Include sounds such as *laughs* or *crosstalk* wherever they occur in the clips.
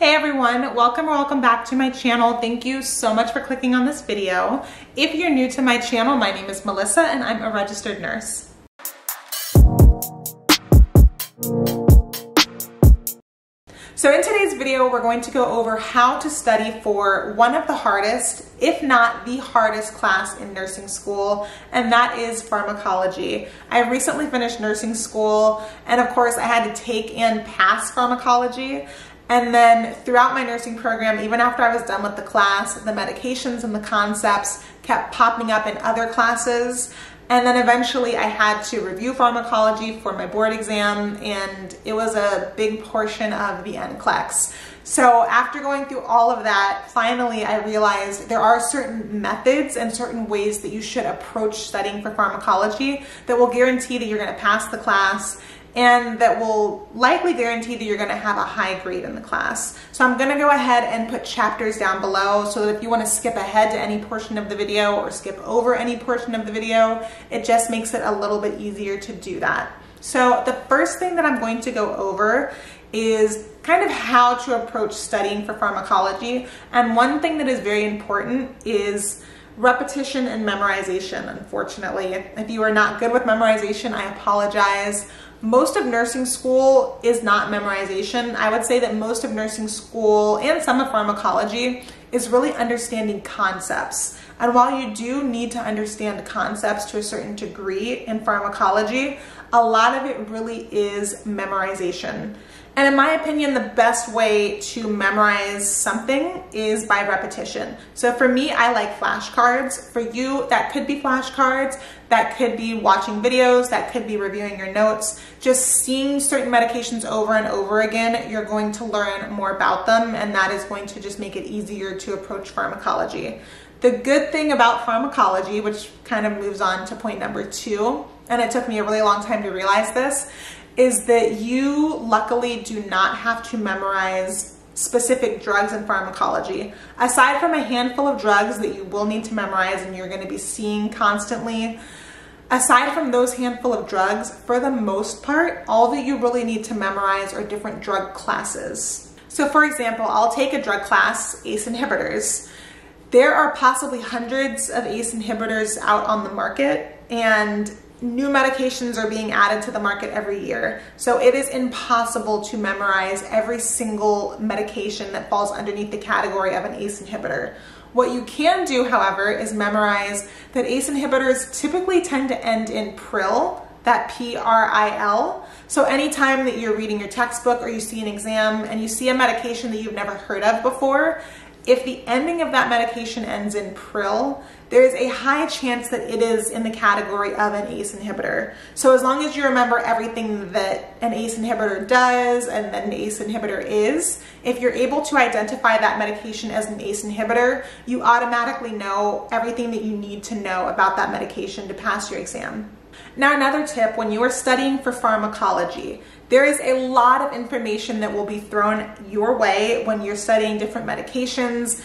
Hey everyone, welcome or welcome back to my channel. Thank you so much for clicking on this video. If you're new to my channel, my name is Melissa and I'm a registered nurse. So in today's video, we're going to go over how to study for one of the hardest, if not the hardest class in nursing school, and that is pharmacology. I recently finished nursing school, and of course I had to take and pass pharmacology. And then throughout my nursing program, even after I was done with the class, the medications and the concepts kept popping up in other classes. And then eventually I had to review pharmacology for my board exam and it was a big portion of the NCLEX. So after going through all of that, finally I realized there are certain methods and certain ways that you should approach studying for pharmacology that will guarantee that you're gonna pass the class and that will likely guarantee that you're gonna have a high grade in the class. So I'm gonna go ahead and put chapters down below so that if you wanna skip ahead to any portion of the video or skip over any portion of the video, it just makes it a little bit easier to do that. So the first thing that I'm going to go over is kind of how to approach studying for pharmacology. And one thing that is very important is repetition and memorization, unfortunately. If you are not good with memorization, I apologize most of nursing school is not memorization. I would say that most of nursing school and some of pharmacology is really understanding concepts. And while you do need to understand concepts to a certain degree in pharmacology, a lot of it really is memorization. And in my opinion, the best way to memorize something is by repetition. So for me, I like flashcards. For you, that could be flashcards, that could be watching videos, that could be reviewing your notes. Just seeing certain medications over and over again, you're going to learn more about them and that is going to just make it easier to approach pharmacology. The good thing about pharmacology, which kind of moves on to point number two, and it took me a really long time to realize this, is that you luckily do not have to memorize specific drugs in pharmacology. Aside from a handful of drugs that you will need to memorize and you're going to be seeing constantly, aside from those handful of drugs, for the most part, all that you really need to memorize are different drug classes. So for example, I'll take a drug class, ACE inhibitors. There are possibly hundreds of ACE inhibitors out on the market and new medications are being added to the market every year. So it is impossible to memorize every single medication that falls underneath the category of an ACE inhibitor. What you can do, however, is memorize that ACE inhibitors typically tend to end in PRIL, that P-R-I-L. So anytime that you're reading your textbook or you see an exam and you see a medication that you've never heard of before, if the ending of that medication ends in PRIL, there is a high chance that it is in the category of an ACE inhibitor. So as long as you remember everything that an ACE inhibitor does and that an ACE inhibitor is, if you're able to identify that medication as an ACE inhibitor, you automatically know everything that you need to know about that medication to pass your exam. Now another tip, when you are studying for pharmacology, there is a lot of information that will be thrown your way when you're studying different medications.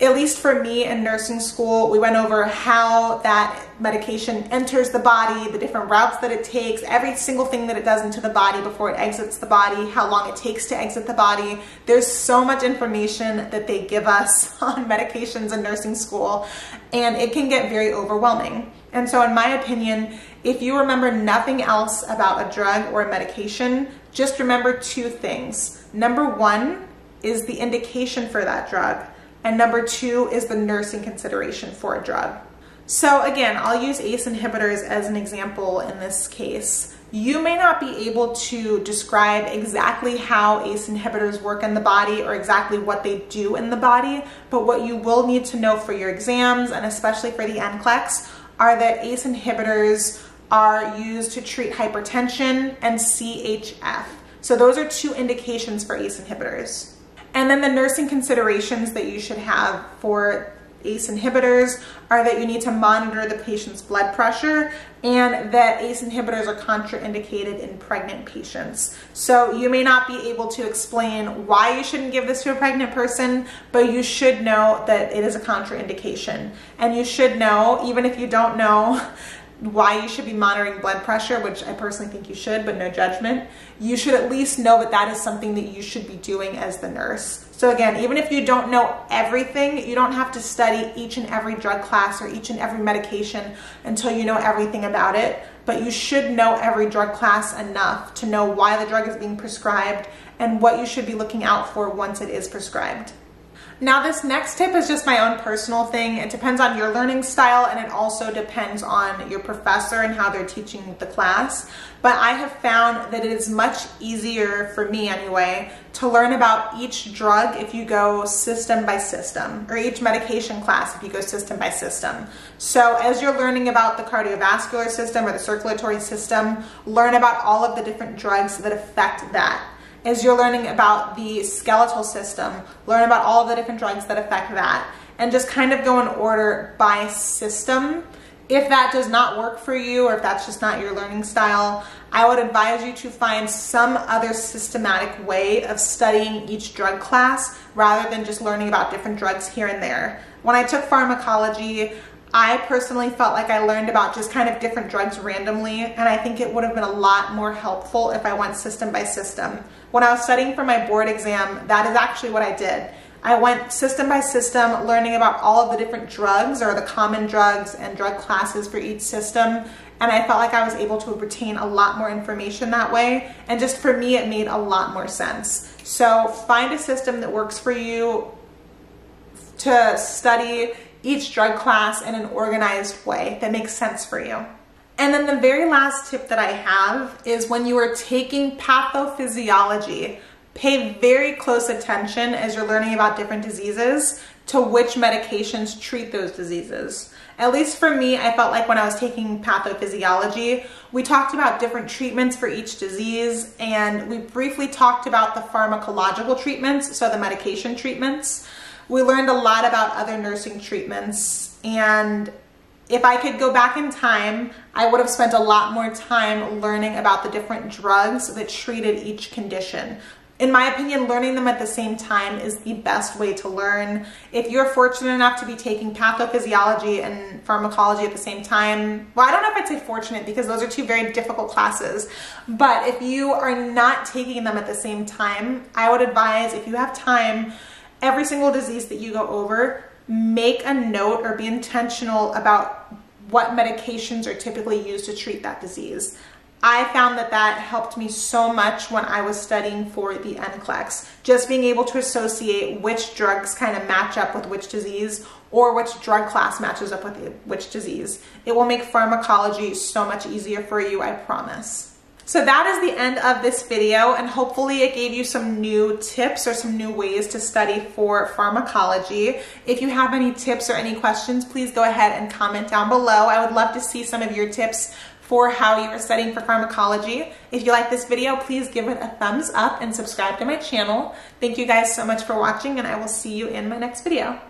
At least for me in nursing school, we went over how that medication enters the body, the different routes that it takes, every single thing that it does into the body before it exits the body, how long it takes to exit the body. There's so much information that they give us *laughs* on medications in nursing school, and it can get very overwhelming. And so in my opinion, if you remember nothing else about a drug or a medication, just remember two things. Number one is the indication for that drug. And number two is the nursing consideration for a drug. So again, I'll use ACE inhibitors as an example in this case. You may not be able to describe exactly how ACE inhibitors work in the body or exactly what they do in the body, but what you will need to know for your exams and especially for the NCLEX are that ACE inhibitors are used to treat hypertension and CHF. So those are two indications for ACE inhibitors. And then the nursing considerations that you should have for ACE inhibitors are that you need to monitor the patient's blood pressure and that ACE inhibitors are contraindicated in pregnant patients. So you may not be able to explain why you shouldn't give this to a pregnant person, but you should know that it is a contraindication. And you should know, even if you don't know, why you should be monitoring blood pressure, which I personally think you should, but no judgment, you should at least know that that is something that you should be doing as the nurse. So again, even if you don't know everything, you don't have to study each and every drug class or each and every medication until you know everything about it. But you should know every drug class enough to know why the drug is being prescribed and what you should be looking out for once it is prescribed. Now this next tip is just my own personal thing. It depends on your learning style and it also depends on your professor and how they're teaching the class. But I have found that it is much easier for me anyway to learn about each drug if you go system by system or each medication class if you go system by system. So as you're learning about the cardiovascular system or the circulatory system, learn about all of the different drugs that affect that is you're learning about the skeletal system, learn about all the different drugs that affect that, and just kind of go in order by system. If that does not work for you or if that's just not your learning style, I would advise you to find some other systematic way of studying each drug class rather than just learning about different drugs here and there. When I took pharmacology, I personally felt like I learned about just kind of different drugs randomly, and I think it would have been a lot more helpful if I went system by system. When I was studying for my board exam, that is actually what I did. I went system by system, learning about all of the different drugs or the common drugs and drug classes for each system. And I felt like I was able to retain a lot more information that way. And just for me, it made a lot more sense. So find a system that works for you to study each drug class in an organized way that makes sense for you. And then the very last tip that I have is when you are taking pathophysiology, pay very close attention as you're learning about different diseases to which medications treat those diseases. At least for me, I felt like when I was taking pathophysiology, we talked about different treatments for each disease and we briefly talked about the pharmacological treatments, so the medication treatments. We learned a lot about other nursing treatments and if I could go back in time, I would have spent a lot more time learning about the different drugs that treated each condition. In my opinion, learning them at the same time is the best way to learn. If you're fortunate enough to be taking pathophysiology and pharmacology at the same time, well, I don't know if I'd say fortunate because those are two very difficult classes, but if you are not taking them at the same time, I would advise if you have time, every single disease that you go over, make a note or be intentional about what medications are typically used to treat that disease. I found that that helped me so much when I was studying for the NCLEX. Just being able to associate which drugs kind of match up with which disease or which drug class matches up with which disease. It will make pharmacology so much easier for you, I promise. So that is the end of this video and hopefully it gave you some new tips or some new ways to study for pharmacology. If you have any tips or any questions, please go ahead and comment down below. I would love to see some of your tips for how you are studying for pharmacology. If you like this video, please give it a thumbs up and subscribe to my channel. Thank you guys so much for watching and I will see you in my next video.